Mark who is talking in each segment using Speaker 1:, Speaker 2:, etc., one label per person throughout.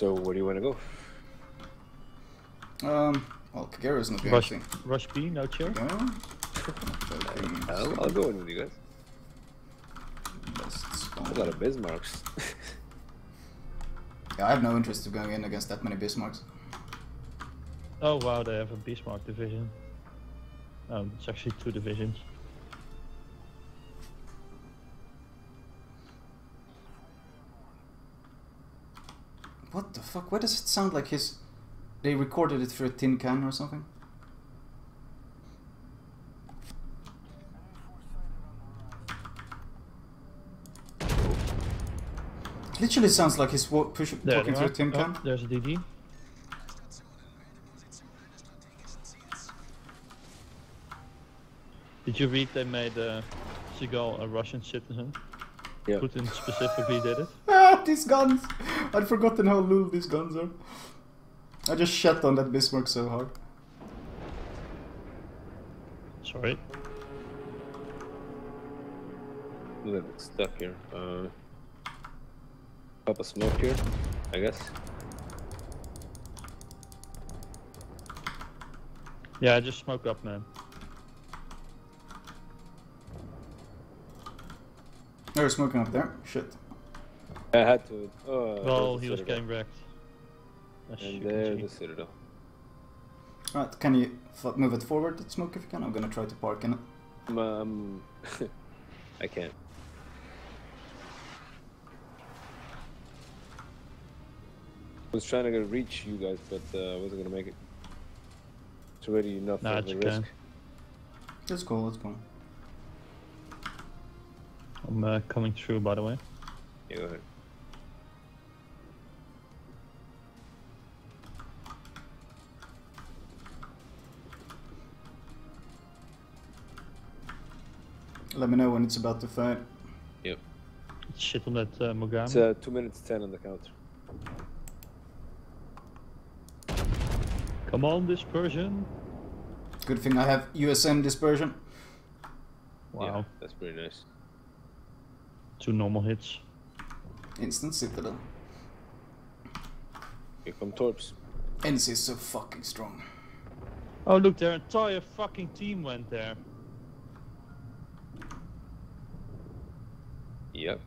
Speaker 1: So where do you want to go?
Speaker 2: Um, well, Kagero's not doing
Speaker 3: Rush,
Speaker 2: anything.
Speaker 3: rush B, no chair.
Speaker 2: Go. Joking.
Speaker 1: I'll, I'll go in with you guys.
Speaker 2: Best
Speaker 1: A lot of Bismarcks.
Speaker 2: Yeah, I have no interest in going in against that many Bismarcks.
Speaker 3: Oh wow, they have a Bismarck division. Um, it's actually two divisions.
Speaker 2: What the fuck? Why does it sound like his... They recorded it through a tin can or something? It literally sounds like he's wa- push-
Speaker 3: There
Speaker 2: talking through a tin
Speaker 3: Oh,
Speaker 2: can.
Speaker 3: there's a DD. Did you read they made uh, Seagal a Russian citizen?
Speaker 1: Yeah.
Speaker 3: Putin specifically did it.
Speaker 2: Ah, these guns! I'd forgotten how little these guns are. I just shut on that Bismarck so hard.
Speaker 3: Sorry.
Speaker 1: A little bit stuck here. Uh, pop a smoke here, I guess.
Speaker 3: Yeah, I just smoke up, man.
Speaker 2: They were smoking up there. Shit.
Speaker 1: I had to. Oh,
Speaker 3: well, he was
Speaker 1: Citadel.
Speaker 3: getting wrecked. As
Speaker 1: And
Speaker 3: you can
Speaker 1: there's
Speaker 3: see.
Speaker 1: the Citadel.
Speaker 2: Alright, can you f- move it forward, that smoke, if you can? I'm gonna try to park in it.
Speaker 1: Um, I can't. I was trying to get reach you guys, but uh, I wasn't gonna make it. It's already enough
Speaker 3: Nah,
Speaker 1: of a
Speaker 3: you
Speaker 1: risk.
Speaker 3: can.
Speaker 2: That's cool, that's cool.
Speaker 3: I'm uh, coming through, by the way.
Speaker 1: Yeah, go ahead.
Speaker 2: Let me know when it's about to fire.
Speaker 1: Yep.
Speaker 3: Shit on that uh, Mogami.
Speaker 1: It's uh, two minutes ten on the counter.
Speaker 3: Come on, dispersion.
Speaker 2: Good thing I have USN dispersion.
Speaker 3: Wow.
Speaker 1: Yeah, that's pretty nice.
Speaker 3: Two normal hits.
Speaker 2: Instant Citadel.
Speaker 1: Here come Torps.
Speaker 2: NC is so fucking strong.
Speaker 3: Oh, look, their entire fucking team went there.
Speaker 1: Yep.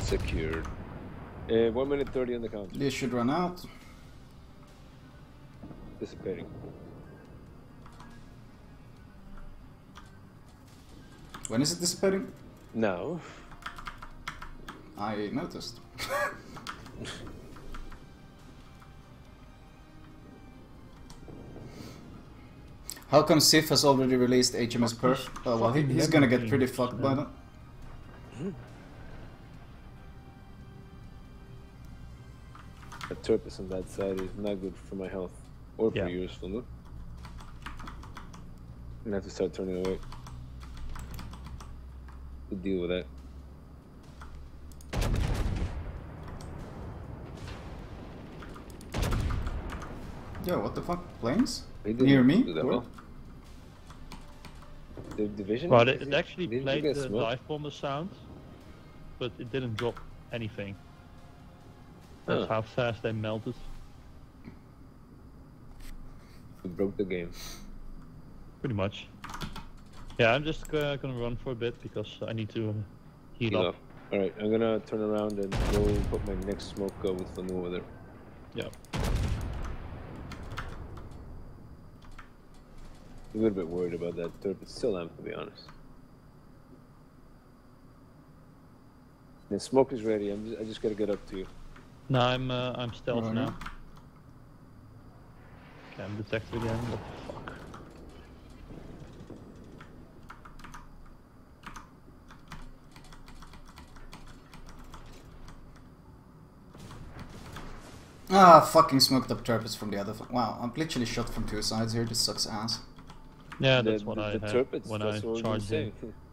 Speaker 1: Secured. Uh, one minute thirty on the count.
Speaker 2: This should run out.
Speaker 1: Dissipating.
Speaker 2: When is it dissipating?
Speaker 1: Now.
Speaker 2: I noticed. How come Sif has already released HMS
Speaker 3: Fuck,
Speaker 2: Perf? Oh well, he, he's gonna get pretty fucked by
Speaker 3: man.
Speaker 2: that.
Speaker 1: A turpus on that side is not good for my health. Or
Speaker 3: Yeah.
Speaker 1: for yours, Fundu. I'm gonna have to start turning away. To deal with that.
Speaker 2: Yo, what the fuck? Planes? Near me?
Speaker 1: Do that well. The division?
Speaker 3: Well, it, it actually
Speaker 1: didn't
Speaker 3: played the
Speaker 1: smoked?
Speaker 3: dive bomber sound, but it didn't drop anything. That's
Speaker 1: Huh.
Speaker 3: how fast they melted.
Speaker 1: You broke the game.
Speaker 3: Pretty much. Yeah, I'm just uh, gonna run for a bit because I need to uh, heat
Speaker 1: Heal
Speaker 3: up.
Speaker 1: up. Alright, I'm gonna turn around and go put my next smoke uh, with Fundu over there.
Speaker 3: Yeah.
Speaker 1: A little bit worried about that turp. It's still am, to be honest. The smoke is ready. I'm just, I just gotta get up to you.
Speaker 3: No, I'm uh, I'm stealth
Speaker 2: Right.
Speaker 3: now. Okay, I'm detected again. What the fuck?
Speaker 2: Ah, fucking smoked up turpits from the other. F- wow, I'm literally shot from two sides here. This sucks ass.
Speaker 3: Yeah,
Speaker 1: the,
Speaker 3: that's what
Speaker 1: the,
Speaker 3: I
Speaker 1: the
Speaker 3: had
Speaker 1: turpits,
Speaker 3: when
Speaker 1: that's
Speaker 3: I
Speaker 1: what
Speaker 3: charged in.
Speaker 1: saying.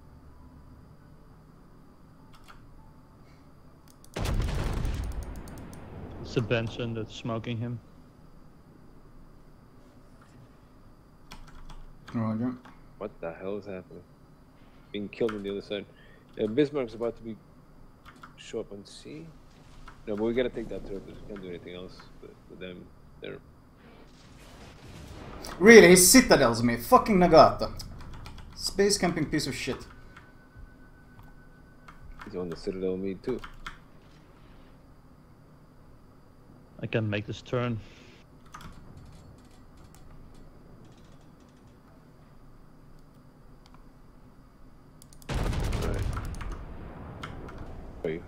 Speaker 3: It's a Benson that's smoking him.
Speaker 2: Roger.
Speaker 1: What the hell is happening? Being killed on the other side. Uh, Bismarck's about to be show up on C. No, but we gotta take that turret. We can't do anything else with, with them. They're
Speaker 2: Really, he citadels me. Fucking Nagato. Space camping piece of shit.
Speaker 1: he's on the Citadel me too.
Speaker 3: I can make this turn.
Speaker 1: Alright. Are you?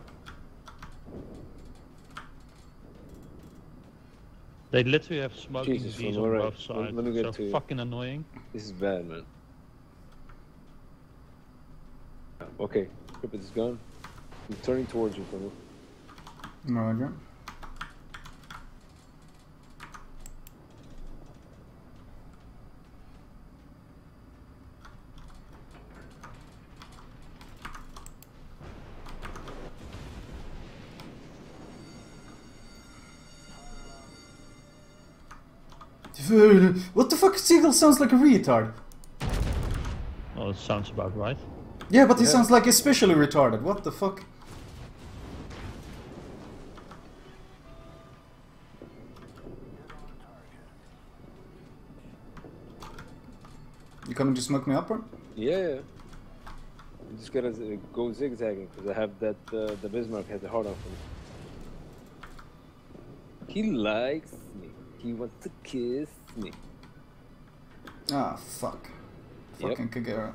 Speaker 3: They literally have smoking
Speaker 1: Jesus,
Speaker 3: V's
Speaker 1: from
Speaker 3: on
Speaker 1: alright.
Speaker 3: both sides.
Speaker 1: let me get
Speaker 3: so
Speaker 1: to you.
Speaker 3: fucking annoying.
Speaker 1: This is bad, man. Okay, Cryptid is gone. I'm turning towards you, Colonel.
Speaker 2: Roger. What the fuck? Seagal sounds like a retard.
Speaker 3: Oh, it sounds about right.
Speaker 2: Yeah, but he
Speaker 1: Yeah.
Speaker 2: sounds like especially retarded. What the fuck? You coming to smoke me up, bro?
Speaker 1: Yeah, yeah. You just gonna go zigzagging because I have that. Uh, the Bismarck has a hard on for me. He likes me. He wants to kiss me.
Speaker 2: Ah, fuck.
Speaker 1: Yep.
Speaker 2: Fucking Kagero.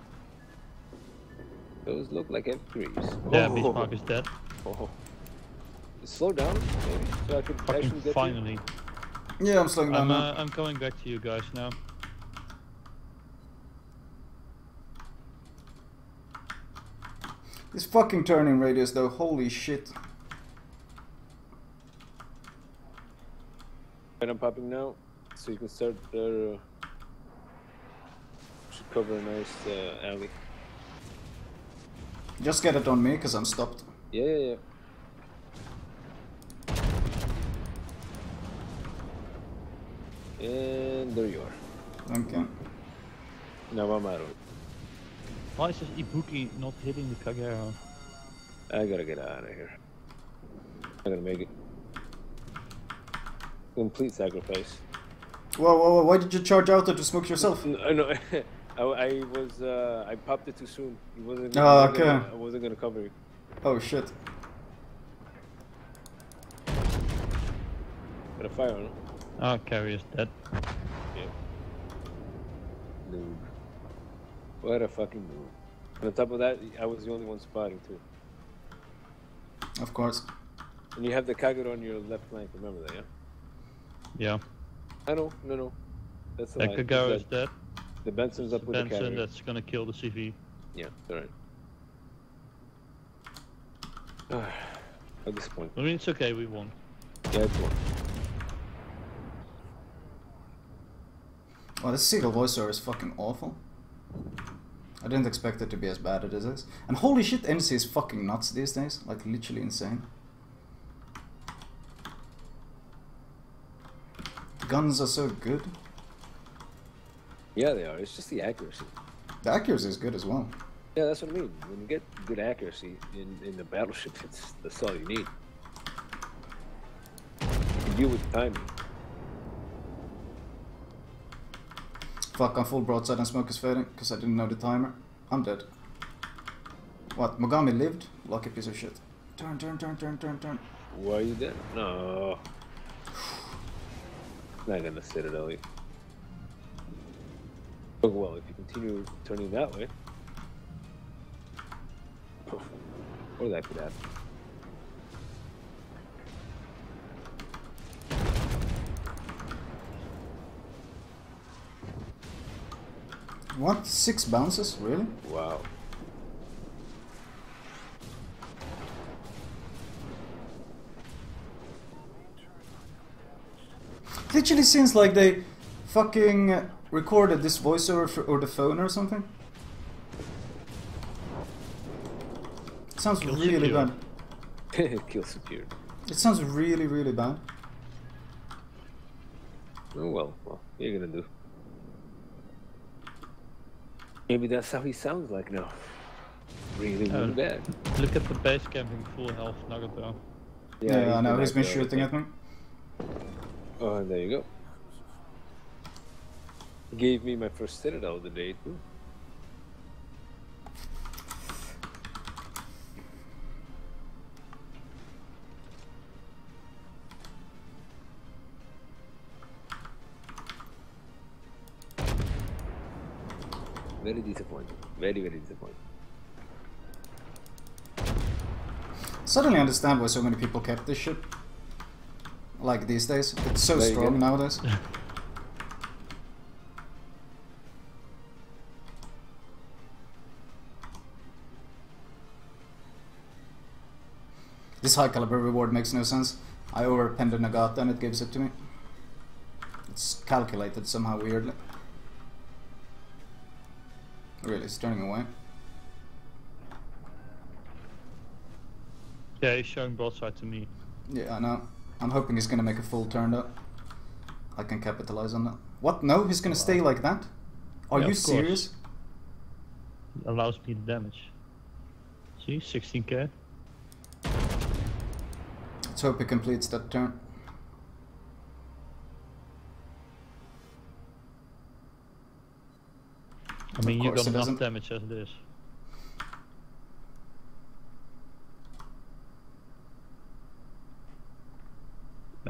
Speaker 1: Those look like F3s.
Speaker 3: Yeah,
Speaker 1: oh,
Speaker 3: Bismarck is dead.
Speaker 1: oh. Slow down, maybe, so I could actually get
Speaker 3: finally.
Speaker 2: Yeah, I'm slowing down
Speaker 3: I'm,
Speaker 2: now.
Speaker 3: uh, I'm coming back to you guys now.
Speaker 2: This fucking turning radius though, holy shit.
Speaker 1: And I'm popping now, so you can start there. Uh, should cover a nice uh, alley.
Speaker 2: Just get it on me, cause I'm stopped.
Speaker 1: Yeah, yeah, yeah. And there you are.
Speaker 2: Thank you.
Speaker 1: Now I'm out of it.
Speaker 3: Why is this Ibuki not hitting the Kagero?
Speaker 1: I gotta get out of here. I'm gonna make it. Complete sacrifice.
Speaker 2: Whoa, whoa, whoa, why did you charge out or to smoke yourself?
Speaker 1: N- I know. I, I was. Uh, I popped it too soon. It wasn't.
Speaker 2: Oh,
Speaker 1: I wasn't
Speaker 2: okay.
Speaker 1: Gonna, I wasn't gonna cover you.
Speaker 2: Oh shit.
Speaker 1: Got a fire on him.
Speaker 3: Ah, carry is dead.
Speaker 1: Yeah. Noob. What a fucking noob. On top of that, I was the only one spotting too.
Speaker 2: Of course.
Speaker 1: And you have the Kagero on your left flank. Remember that, yeah?
Speaker 3: Yeah.
Speaker 1: I know. No, no. That's the
Speaker 3: The
Speaker 1: lie.
Speaker 3: Kagero is dead.
Speaker 1: The Benson's up with the
Speaker 3: Benson, that's gonna kill the CV.
Speaker 1: Yeah, alright. At this point.
Speaker 3: I mean, it's okay, we won.
Speaker 1: Yeah, it's one.
Speaker 2: Wow, this Seagal voiceover is fucking awful. I didn't expect it to be as bad as it is. And holy shit, NC is fucking nuts these days. Like, literally insane. Guns are so good.
Speaker 1: Yeah, they are. It's just the accuracy.
Speaker 2: The accuracy is good as well.
Speaker 1: Yeah, that's what I mean. When you get good accuracy in, in the battleship, it's that's all you need. You deal with timing.
Speaker 2: Fuck, I'm full broadside and smoke is fading, because I didn't know the timer. I'm dead. What, Mogami lived? Lucky piece of shit. Turn, turn, turn, turn, turn, turn.
Speaker 1: Why are you dead? No. Not gonna citadel you. Oh, well, if you continue turning that way. Or that could happen.
Speaker 2: What? Six bounces? Really?
Speaker 1: Wow.
Speaker 2: Literally seems like they fucking recorded this voiceover for, or the phone or something. It sounds
Speaker 3: Kill
Speaker 2: really
Speaker 3: secure.
Speaker 2: bad.
Speaker 1: Kill secured.
Speaker 2: It sounds really, really bad.
Speaker 1: Oh well, well, what are you gonna do? Maybe that's how he sounds like now. really, really bad.
Speaker 3: Look at the base camping full health Nagato.
Speaker 2: Yeah, I know.
Speaker 1: been
Speaker 2: He's been
Speaker 1: like, uh,
Speaker 2: shooting at me.
Speaker 1: Oh, there you go. Gave me my first citadel of the day too. Very disappointing. Very, very disappointing.
Speaker 2: Suddenly understand why so many people kept this shit. Like these days. It's so
Speaker 1: There
Speaker 2: strong nowadays. This high caliber reward makes no sense. I overpend a Nagato and it gives it to me. It's calculated somehow weirdly. Really, it's turning away.
Speaker 3: Yeah, he's showing both sides to me.
Speaker 2: Yeah, I know. I'm hoping he's gonna make a full turn though. I can capitalize on that. What? No, he's gonna stay like that? Are
Speaker 3: Yeah,
Speaker 2: you
Speaker 3: of course.
Speaker 2: serious?
Speaker 3: Allows me the damage. See, 16k.
Speaker 2: Let's hope he completes that turn.
Speaker 3: I mean, you
Speaker 2: course
Speaker 3: got enough damage as it is.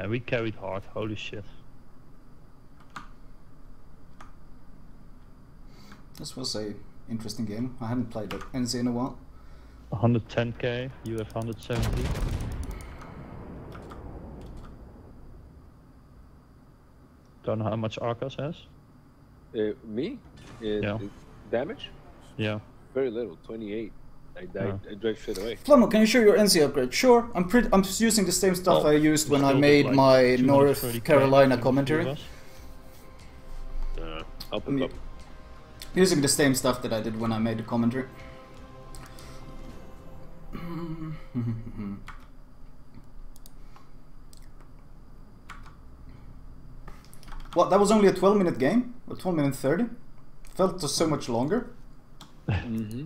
Speaker 3: Man, we carried hard. Holy shit.
Speaker 2: This was a interesting game. I hadn't played it NC in a while.
Speaker 3: 110k. You have 170. Don't know how much Arcas has.
Speaker 1: Uh, me? Uh,
Speaker 3: Yeah.
Speaker 1: the Damage?
Speaker 3: Yeah.
Speaker 1: Very little, 28. I died. I drank straight away.
Speaker 2: Flamu, can you show your NC upgrade? Sure. I'm pretty. I'm just using the same stuff
Speaker 3: Well,
Speaker 2: I used when I made
Speaker 3: like
Speaker 2: my North Carolina
Speaker 3: between the two of
Speaker 2: commentary.
Speaker 1: Uh, I'll up.
Speaker 2: Using the same stuff that I did when I made the commentary. what? That was only a 12 minute game? A 12 minute 30? Felt so much longer.
Speaker 1: Mm-hmm.